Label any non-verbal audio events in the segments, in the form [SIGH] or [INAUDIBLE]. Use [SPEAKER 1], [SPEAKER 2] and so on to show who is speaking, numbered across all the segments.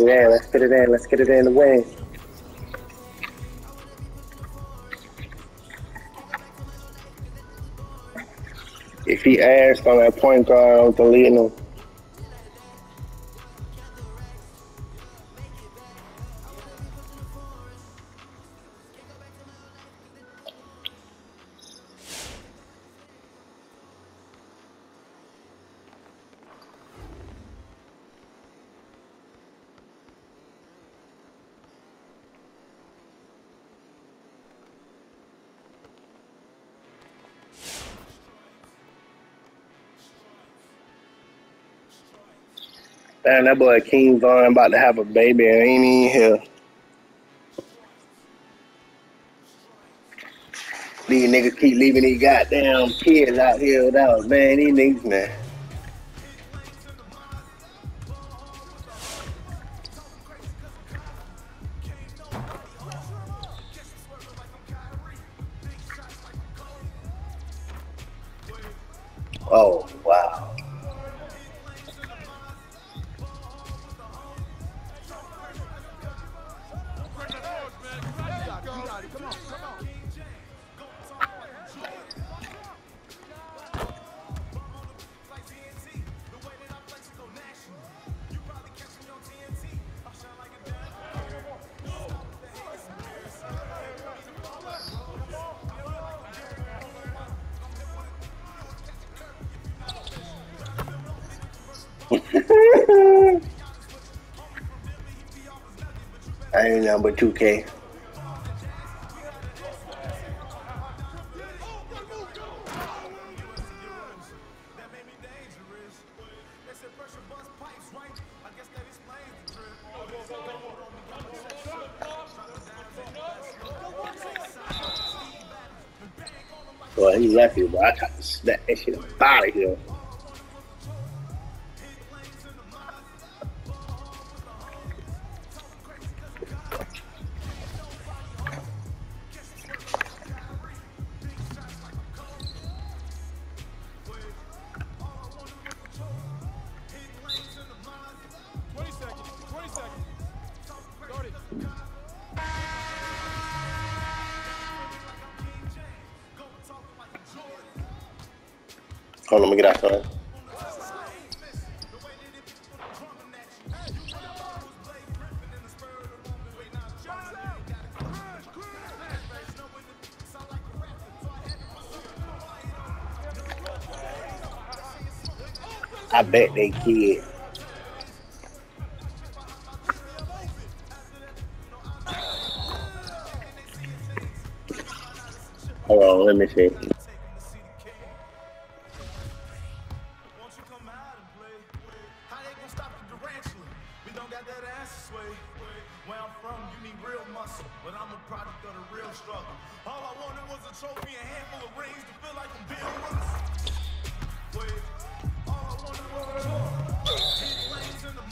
[SPEAKER 1] it in. Let's get it in. Let's get it in the win. If he asked on that point guard, I'm deleting him. Damn, that boy King Von about to have a baby and ain't even here. These niggas keep leaving these goddamn kids out here without man. These niggas, man. I ain't nothing but 2K. Well, he left you, but I tried to snap that shit up out of here. Get. I bet they kid.
[SPEAKER 2] Answer, sway. Where I'm from, you need real muscle, but I'm a product of the real struggle. All I wanted was a trophy, a handful of rings to feel like I'm Bill Russell. Wait, all I wanted was a. Hit lanes in the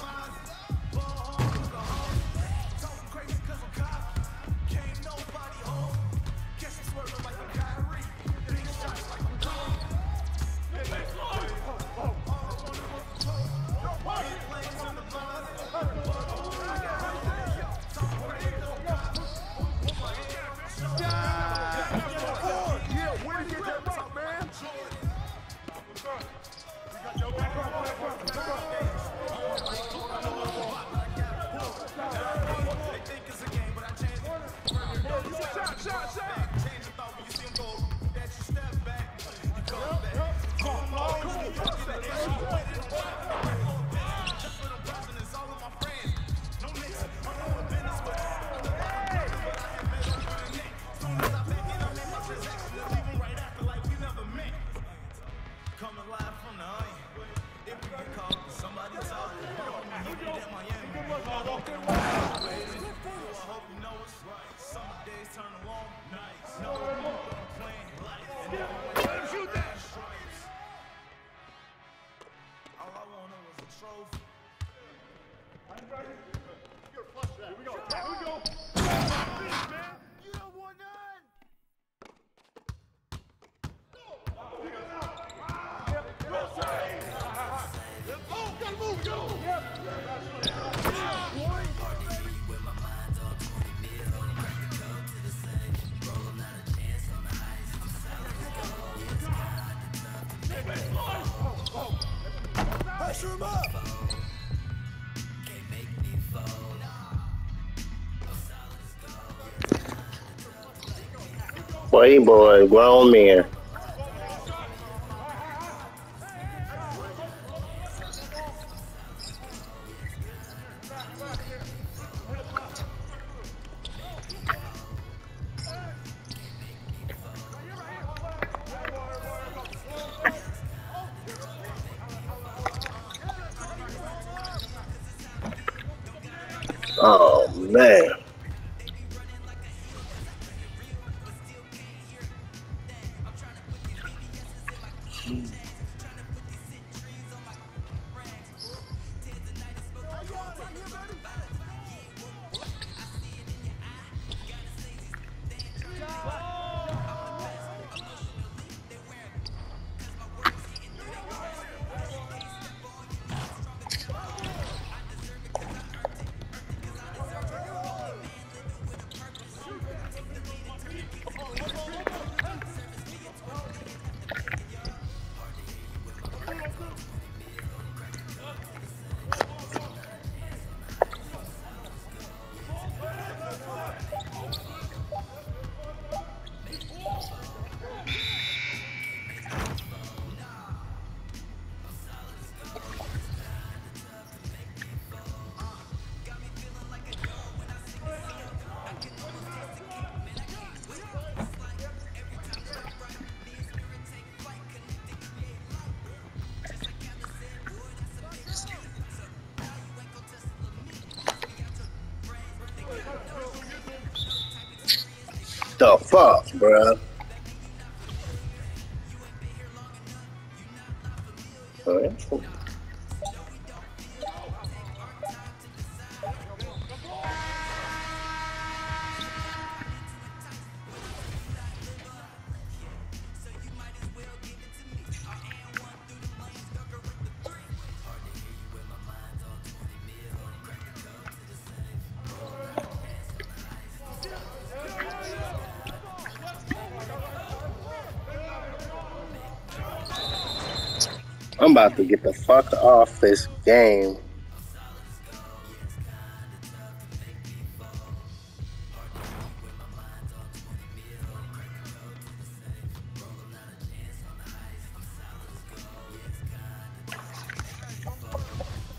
[SPEAKER 1] Boy, boy, grown men. The fuck, bruh? About to get the fuck off this game.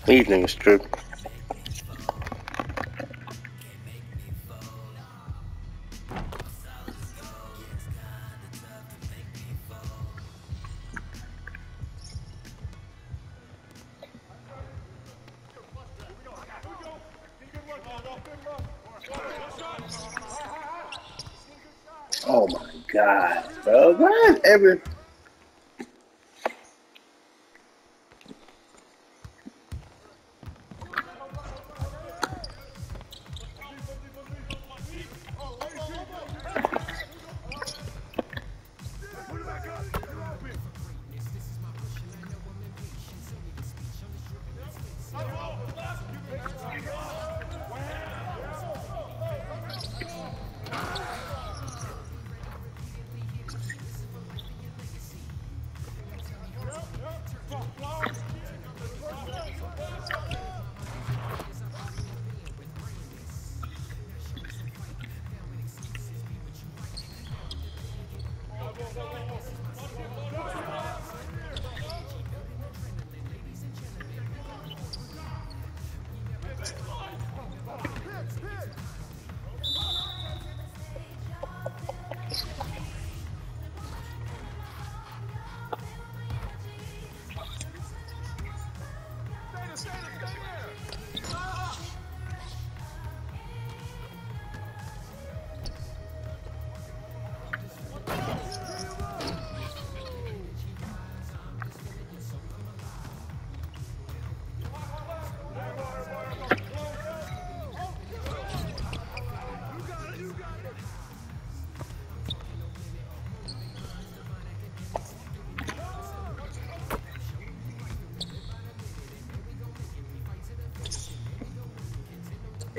[SPEAKER 1] These niggas trip. Every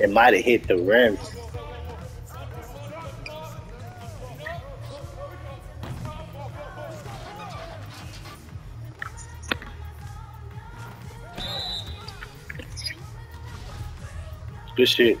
[SPEAKER 1] It might have hit the rim.
[SPEAKER 3] Good shit.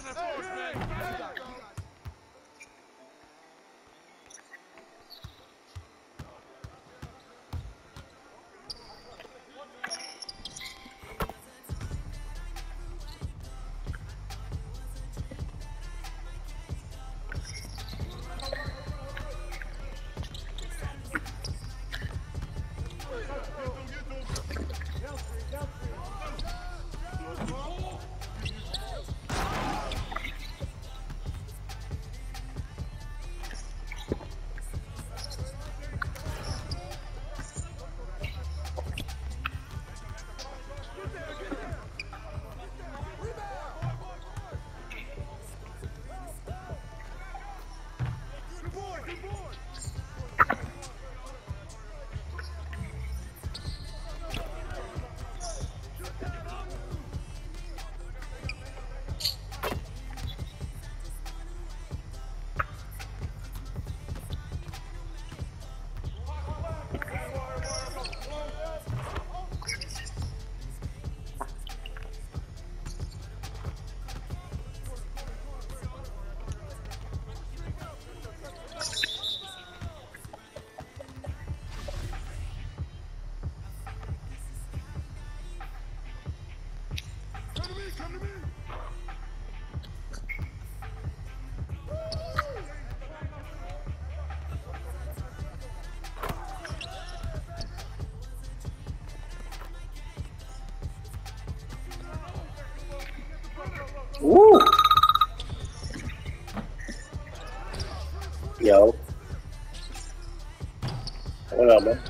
[SPEAKER 1] Pressure force, man. Come
[SPEAKER 3] Yo. What up, man?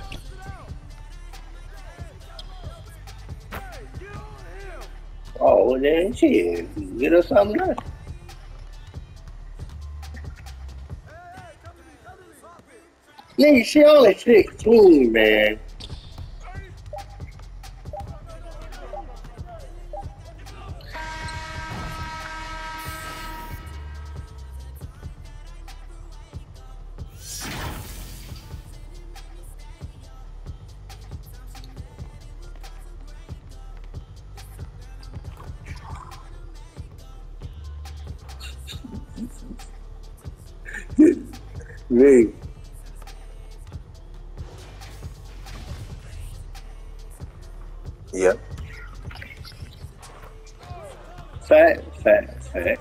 [SPEAKER 3] Oh, well then, shit. Get us something nice. Nigga, she only 16, man. Me. Yep. Fat, fat, fat.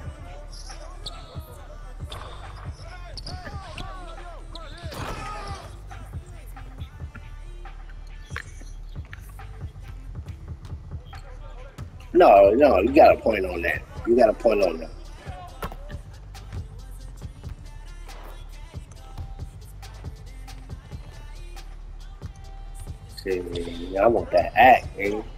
[SPEAKER 3] No, no, you got a point on that. You got a point on that. I want that act, man.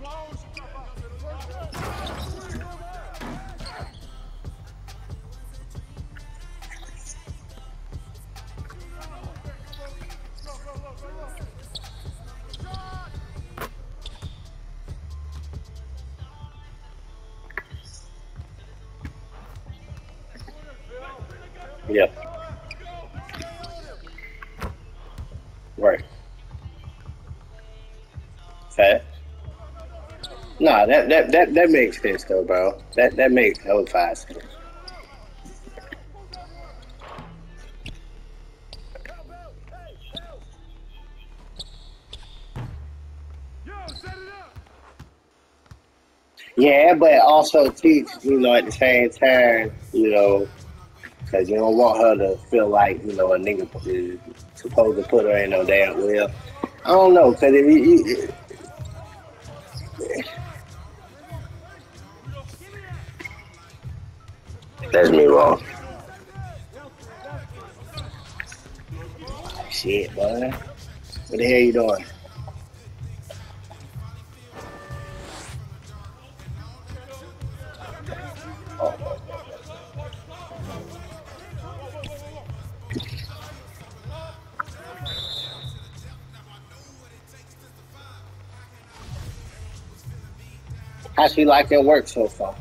[SPEAKER 1] That, that that that makes sense though, bro. That that makes hella sense. Yeah, but also teach, you know, at the same time, you know, because you don't want her to feel like, you know, a nigga is supposed to put her in no damn well. I don't know, because if you, you, that's me wrong. Shit, boy. What the hell you doing? How's she like your work so far?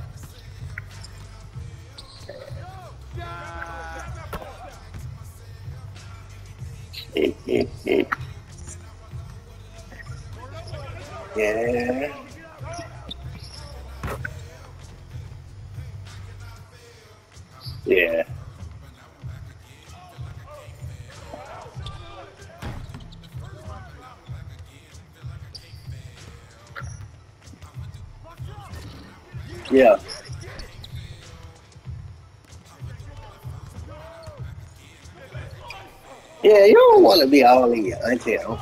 [SPEAKER 1] Yeah. All in your auntie. I don't,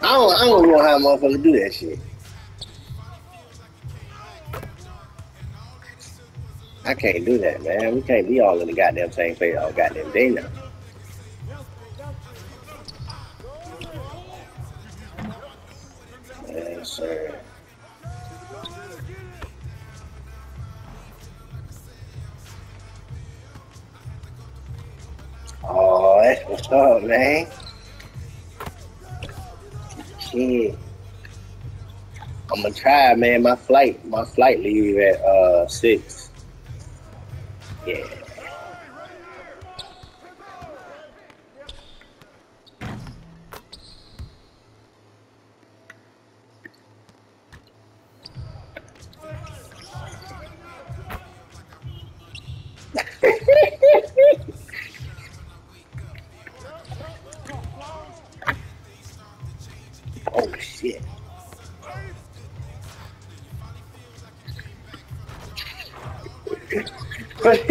[SPEAKER 1] I don't know how motherfuckers do that shit. I can't do that, man. We can't be all in the goddamn same face all goddamn day now. I'm man. My flight, my flight leave at uh six. Yeah.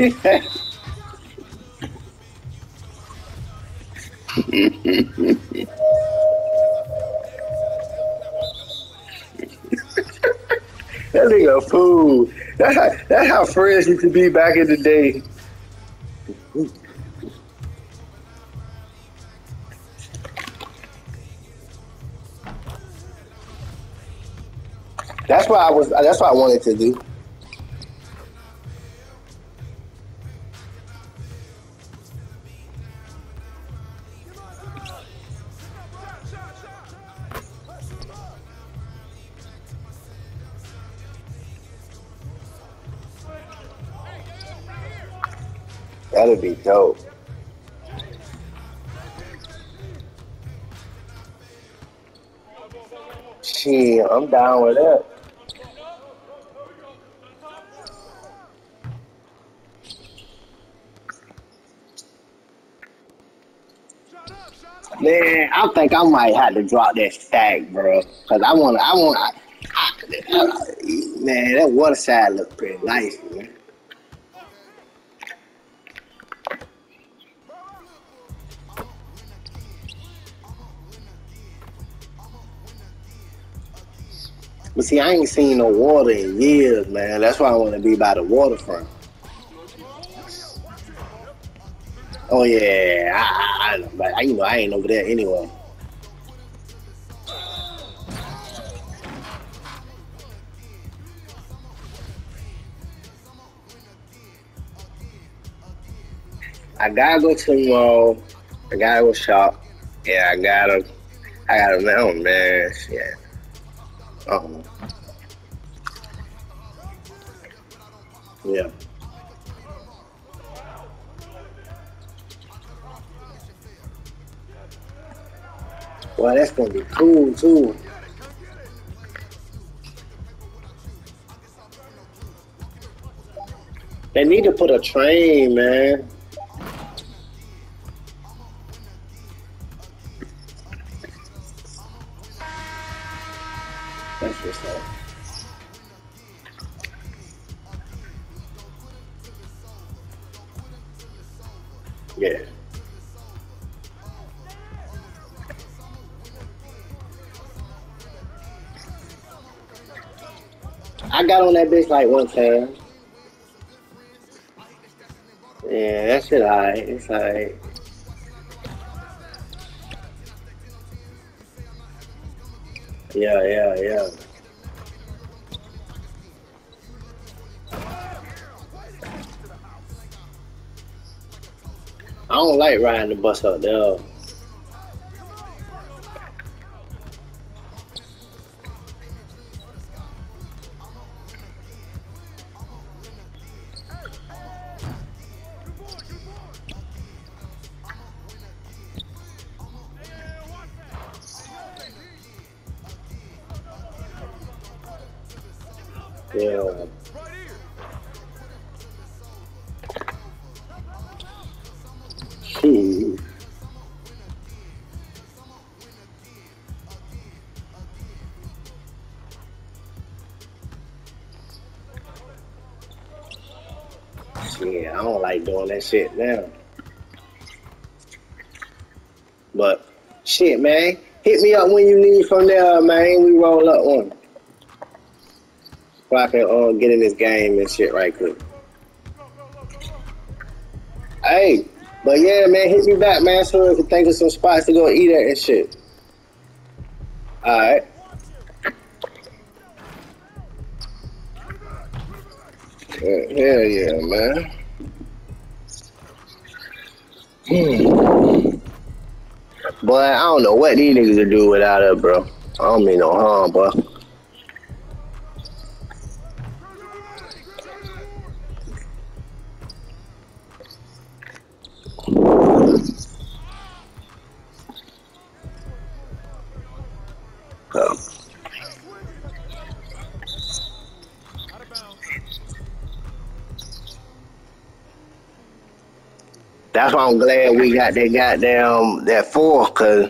[SPEAKER 1] [LAUGHS] That nigga fool. That's how, that's how friends used to be back in the day. That's what I was. That's what I wanted to do. I might have to drop that stack, bro. Cause I want, I want, I, I, man, that water side look pretty nice, man. But see, I ain't seen no water in years, man. That's why I want to be by the waterfront. Oh yeah, I, I, I, you know, I ain't over there anyway. gotta go to the mall. I gotta go shop. Yeah, I gotta. I gotta know, man. Yeah. Um. Yeah.
[SPEAKER 3] Well, that's gonna be cool too. They need to put a train, man. Bitch like one time. Yeah, that shit alright. It's alright. Yeah, yeah, yeah. I don't like riding the bus up there. That shit now. But shit, man, hit me up when you need from there, man. We roll up on. So I can uh, get in this game and shit right quick. Hey, but yeah, man, hit me back, man, so I can think of some spots to go eat at and shit. Alright. Yeah, hell yeah, man. Hmm. Boy, I don't know what these niggas will do without it, bro. I don't mean no harm, bro. I'm glad we got that goddamn that four, cause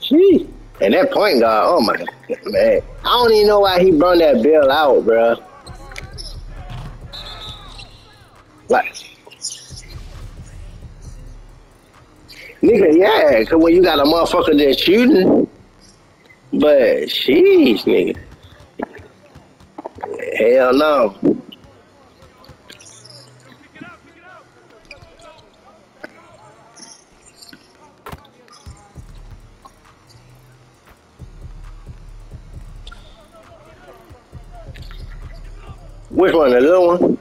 [SPEAKER 3] gee, and that point guard, oh my man, I don't even know why he brought that bill out, bro. Like, nigga, yeah, cause when you got a motherfucker that's shooting, but sheesh, nigga, hell no. One, the little one?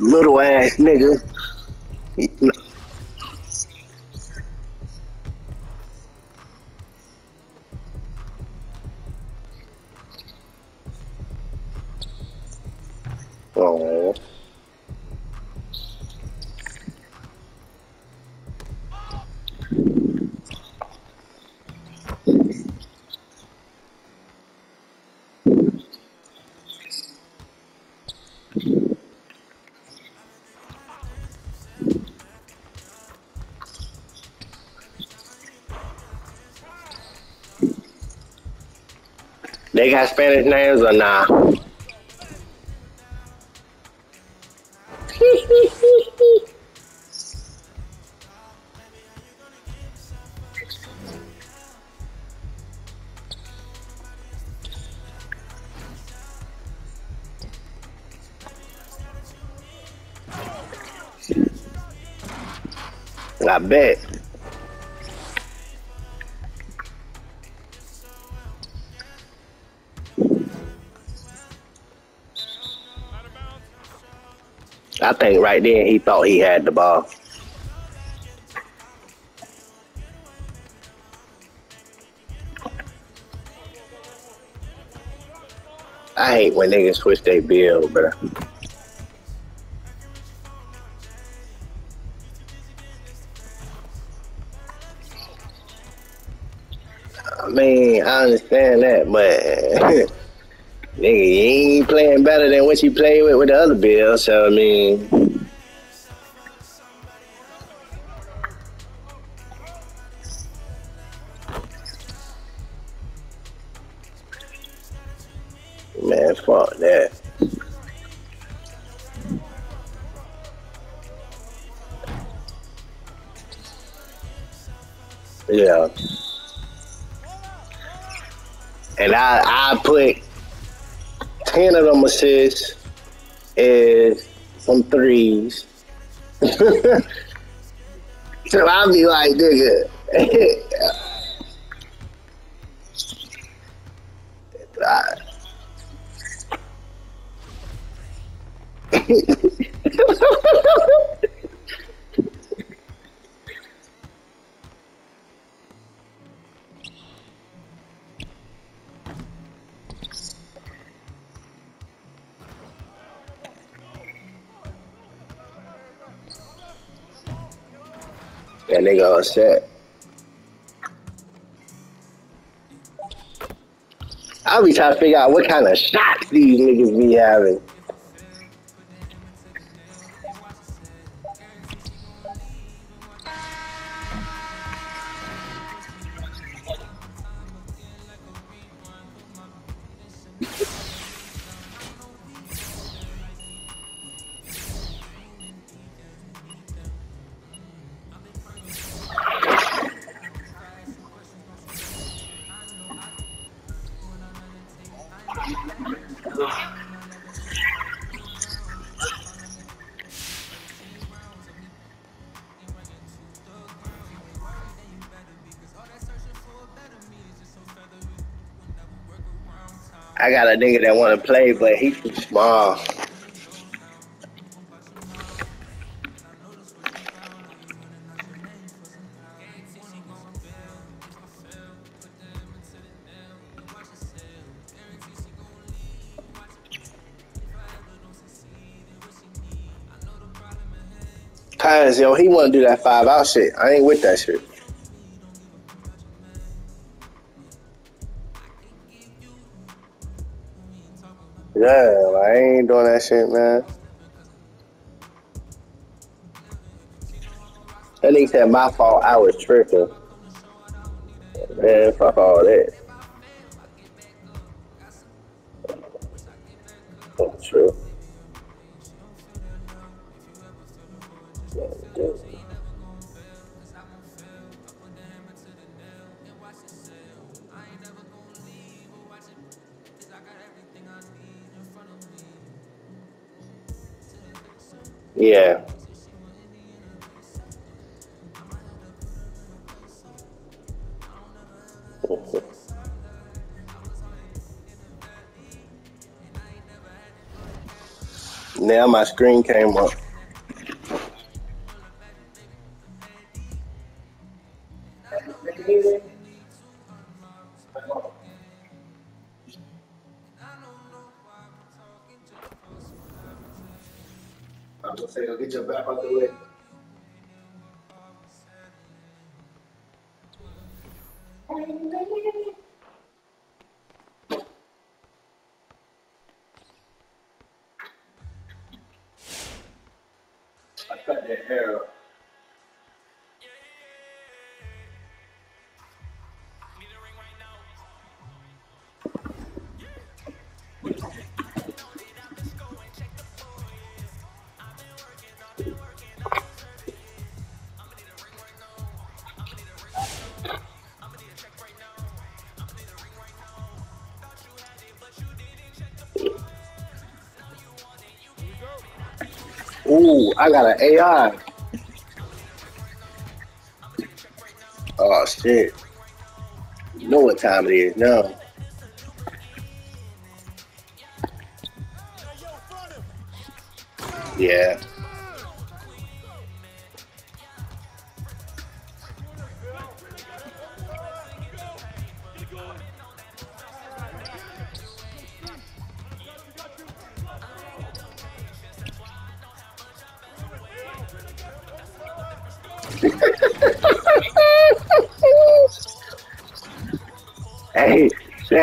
[SPEAKER 3] Little ass nigga. They got Spanish names or nah?
[SPEAKER 1] I bet. I think right then he thought he had the ball. I hate when niggas switch their bill, bro. I mean, I understand that, but [LAUGHS] you ain't playing better than what you played with with the other Bills. So I mean, man, fuck that. Yeah. And I I put ten of them assists is some threes. [LAUGHS] so I'll be like, nigga. [LAUGHS] I- that nigga all set. I be trying to figure out what kind of shots these niggas be having. I got a nigga that want to play, but he too small. Cause yo, he want to do that five out shit. I ain't with that shit. Yeah, I ain't doing that shit, man. That nigga said my fault. I was tripping. Man, fuck all that. Yeah. [LAUGHS] Now my screen came up. Ooh, I got an AI. Oh shit. You know what time it is now. Yeah.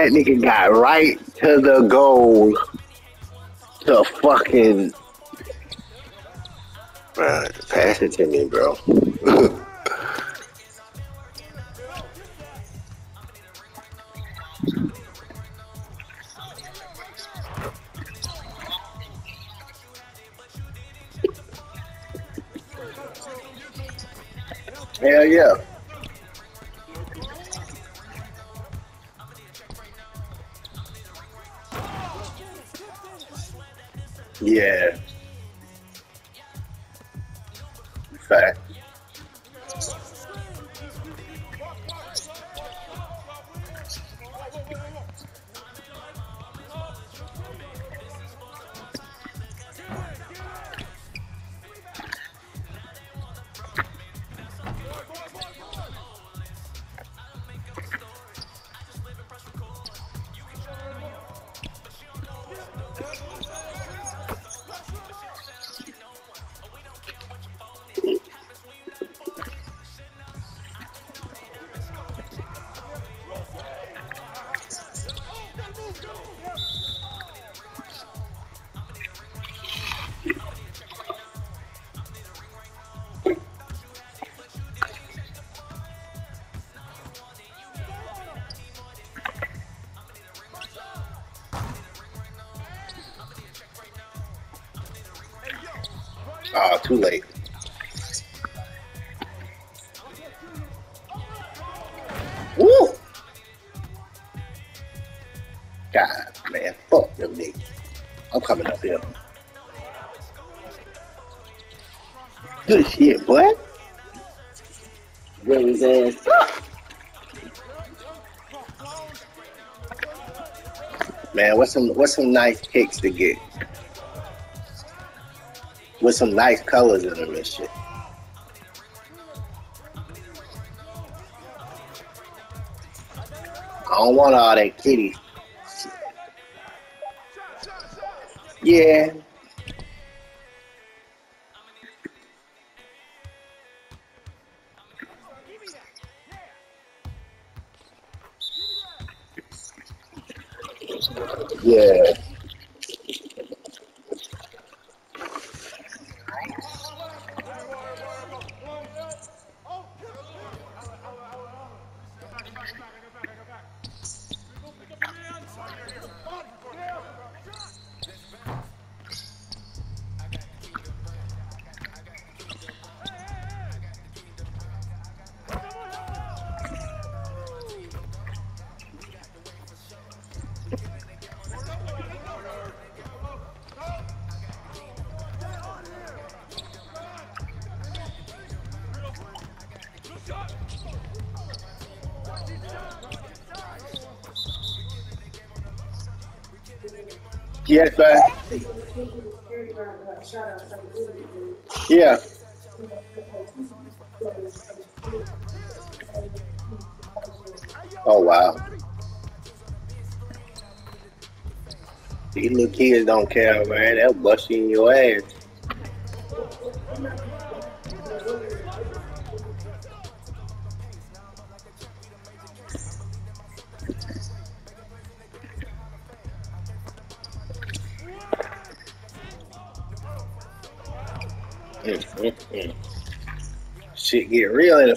[SPEAKER 1] That nigga got right to the goal to fucking Bruh, pass it to me, bro. Too late. Woo! God, man, fuck them niggas. I'm coming up here. Good shit, boy. His ass up. Man, what's some what's some nice kicks to get? With some nice colors in them and shit. I don't want all that kitty. Yeah. Yes, sir. Yeah. Oh wow. These little kids don't care, man. They'll bust you in your ass.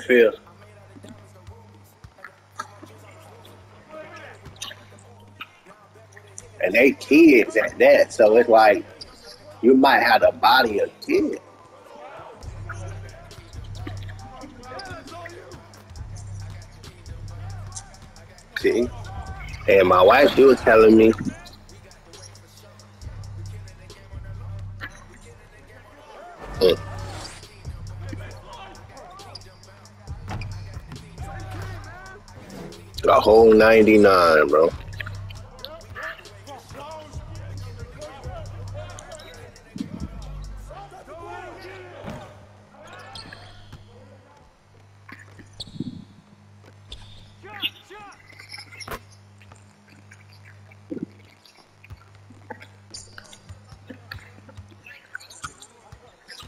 [SPEAKER 1] Field. And they kids at that, so it's like you might have the body of kid. See? And my wife, she was telling me, whole 99, bro.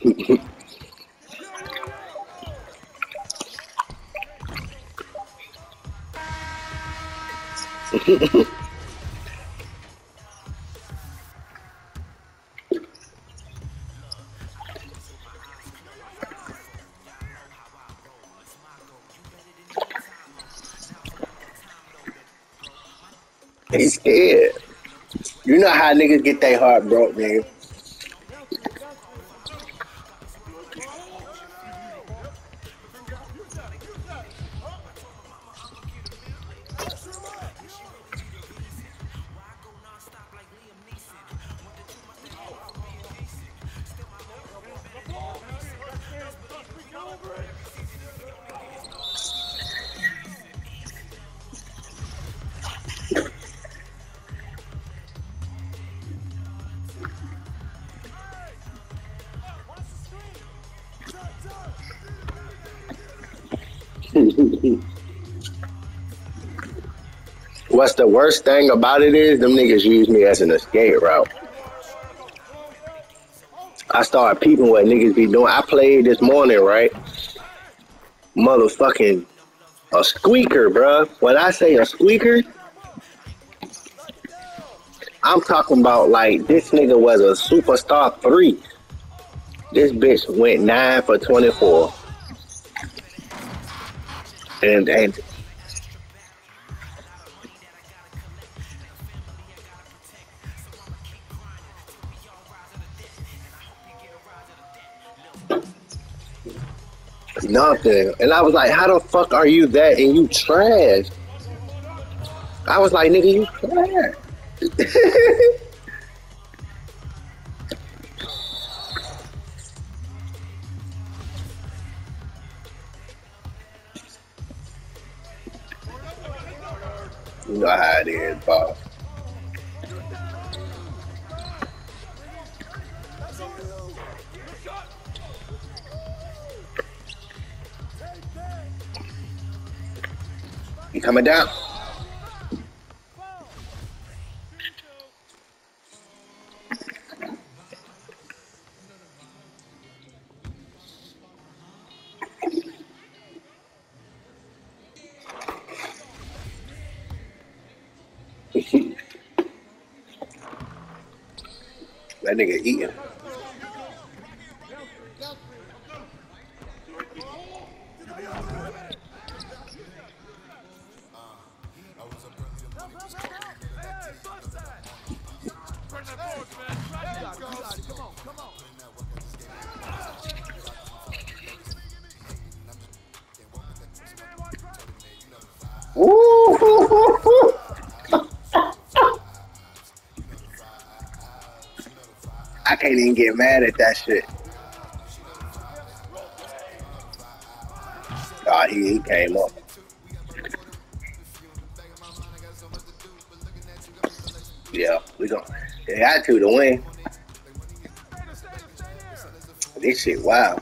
[SPEAKER 1] [LAUGHS] He's scared. You know how niggas get their heart broke, nigga. What's the worst thing about it is them niggas use me as an escape route. I started peeping what niggas be doing. I played this morning, right? Motherfucking a squeaker, bruh. When I say a squeaker, I'm talking about like this nigga was a superstar three. This bitch went nine for twenty four. And and nothing. And I was like, how the fuck are you that and you trash? I was like, nigga, you trash. [LAUGHS] coming down? That nigga eating. Can't even get mad at that shit. Oh, he, he came up. Yeah, we going They had to to win. This shit, wow.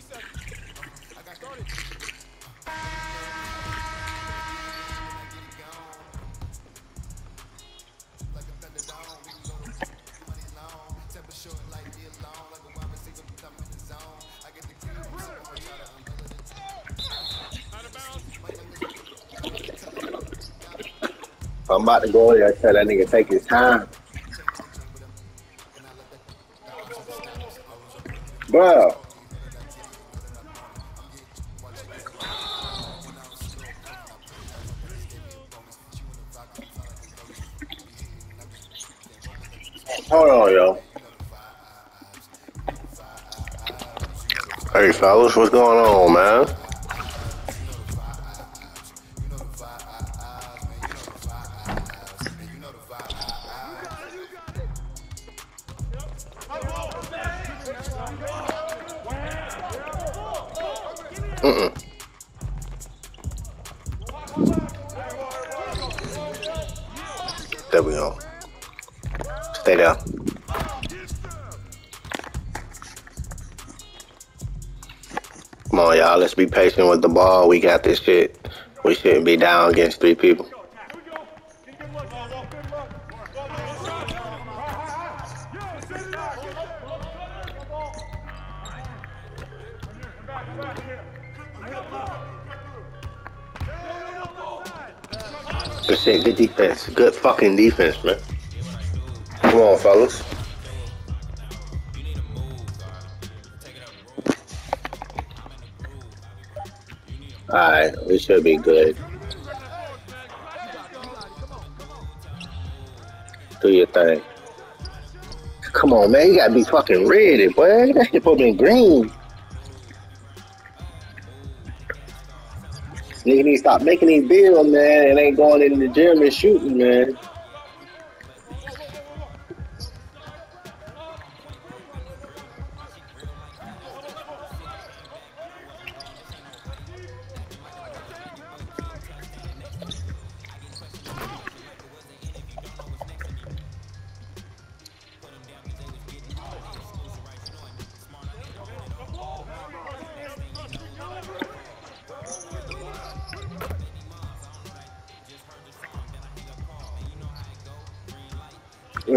[SPEAKER 3] Seconds. Twenty seconds. Started.
[SPEAKER 1] I'm about to go there and tell that nigga take his time. Bro. Fellas, what's going on, man? On, be patient with the ball. We got this shit. We shouldn't be down against three people.
[SPEAKER 3] Good
[SPEAKER 1] shit. Good defense. Good fucking defense, man. Come on, fellas. Alright, we should be good. Do your thing. Come on, man. You gotta be fucking ready, boy. That shit supposed to green. Nigga need to stop making these bills, man, and ain't going in the gym and shooting, man.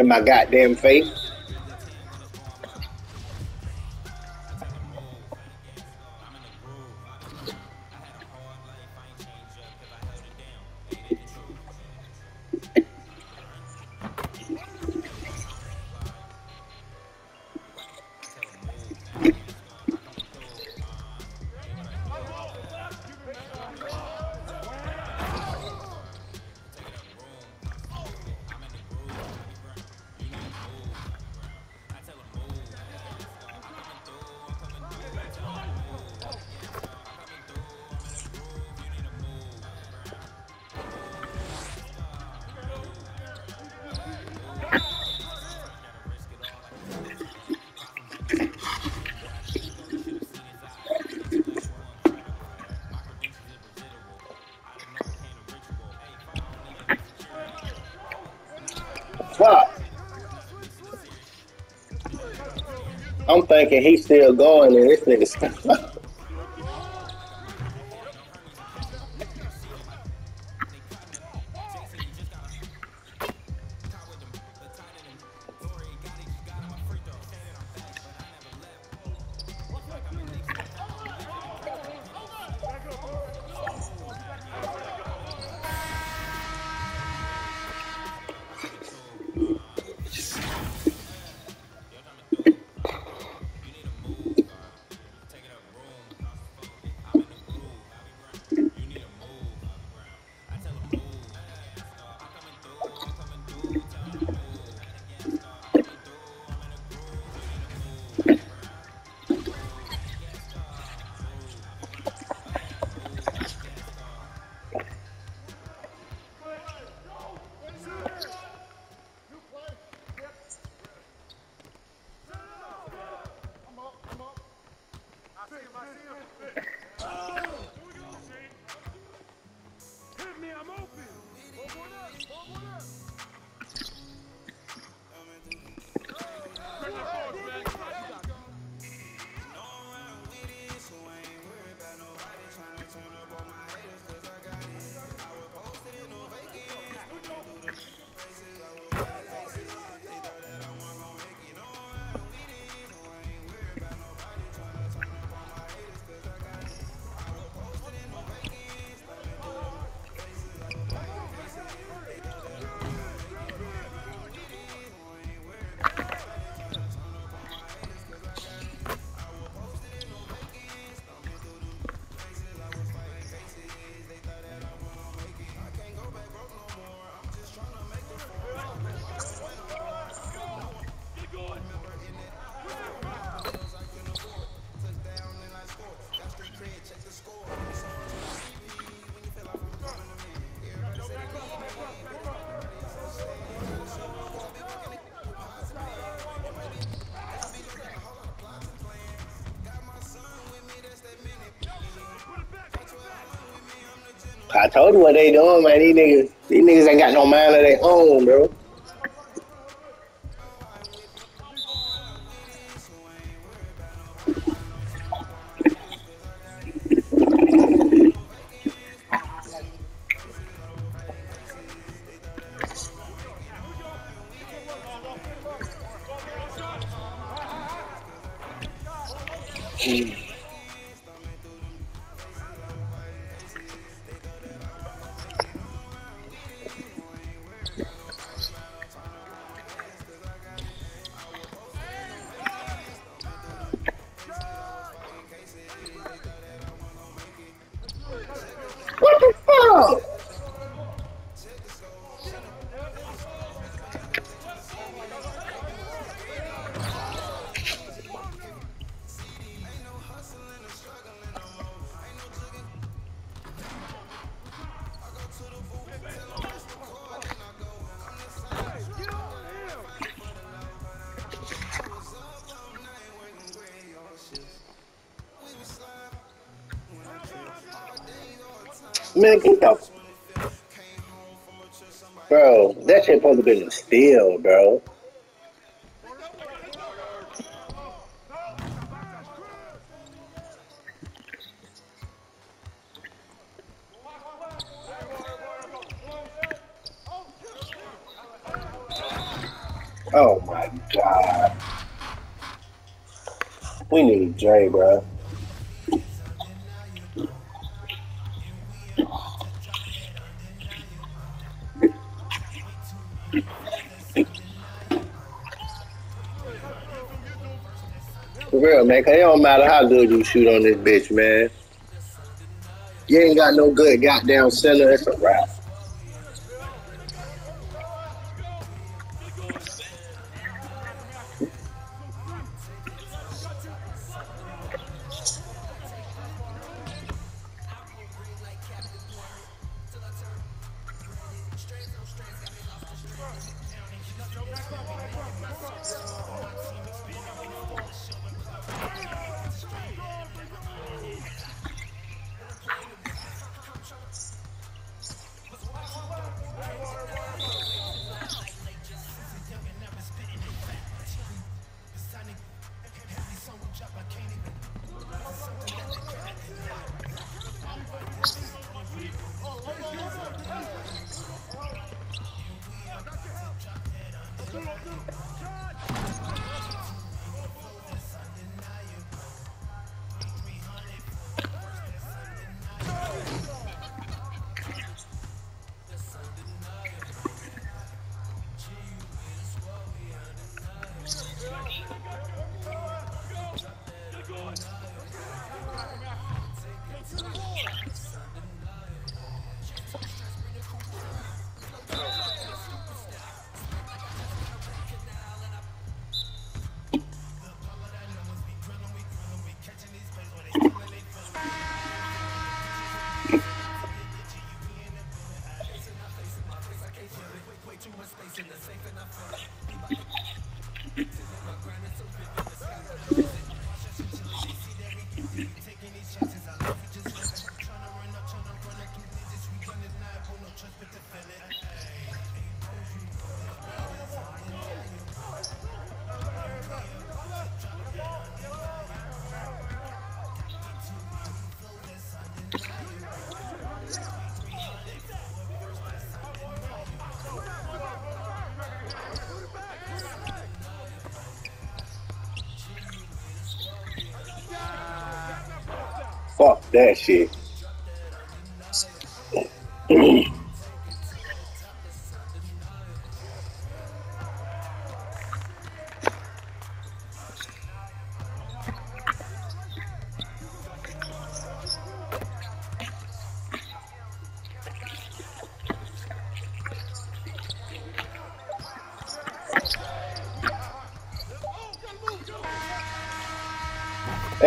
[SPEAKER 1] My goddamn face. Thinking he's still going and this nigga [LAUGHS] I told you what they doing, man. These niggas, these niggas ain't got no mind of their own, bro. Man, get the Bro, that shit supposed to be a steal, bro. Oh my god. We need Dre, bro. Man. Cause it don't matter how good you shoot on this bitch, man. You ain't got no good goddamn center. It's a wrap. Fuck that shit.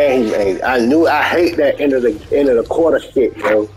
[SPEAKER 1] Hey, hey, I knew I hate that end of the end of the quarter shit, bro.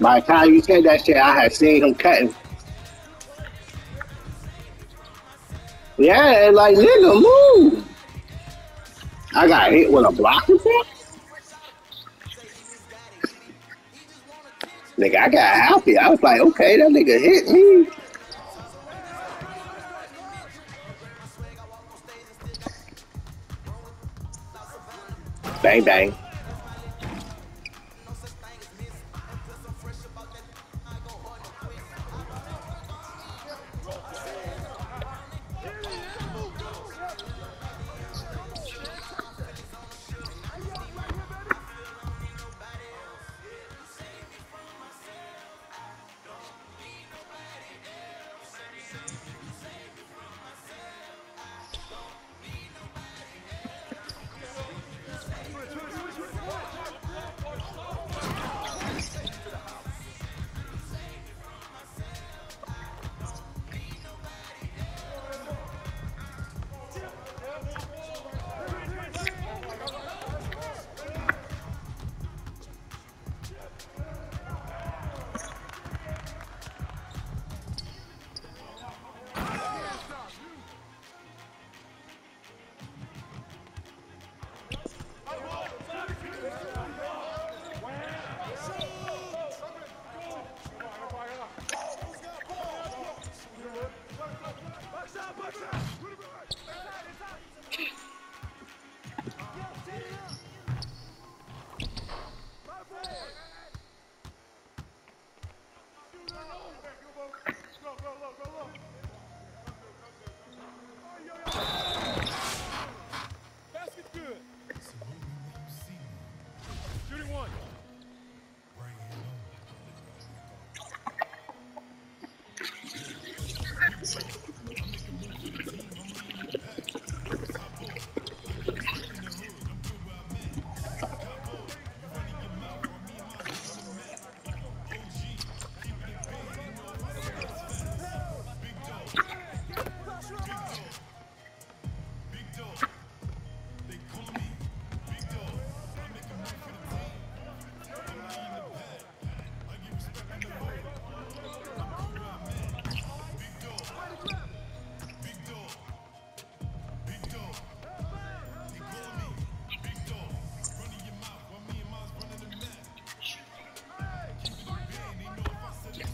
[SPEAKER 1] By the time you said that shit, I had seen him cutting. Yeah, like nigga, move. I got hit with a block for? Nigga, I got happy. I was like, okay, that nigga hit me. Bang bang.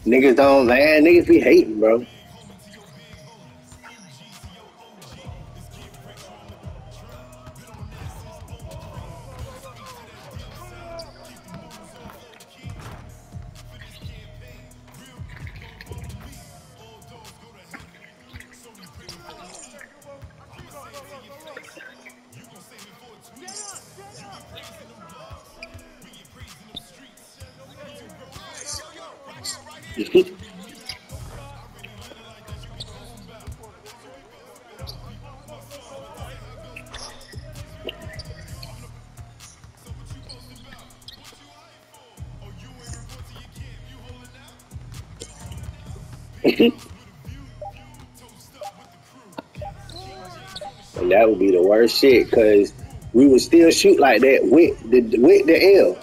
[SPEAKER 1] Niggas don't man, niggas be hating, bro. And that would be the worst shit, cause we would still shoot like that with the with the L.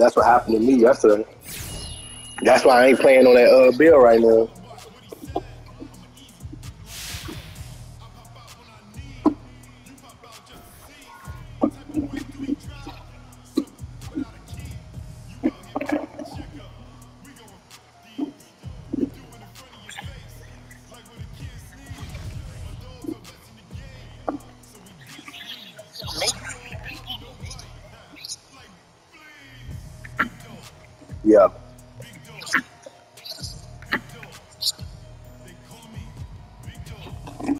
[SPEAKER 1] That's what happened to me yesterday. That's why I ain't playing on that uh, bill right now.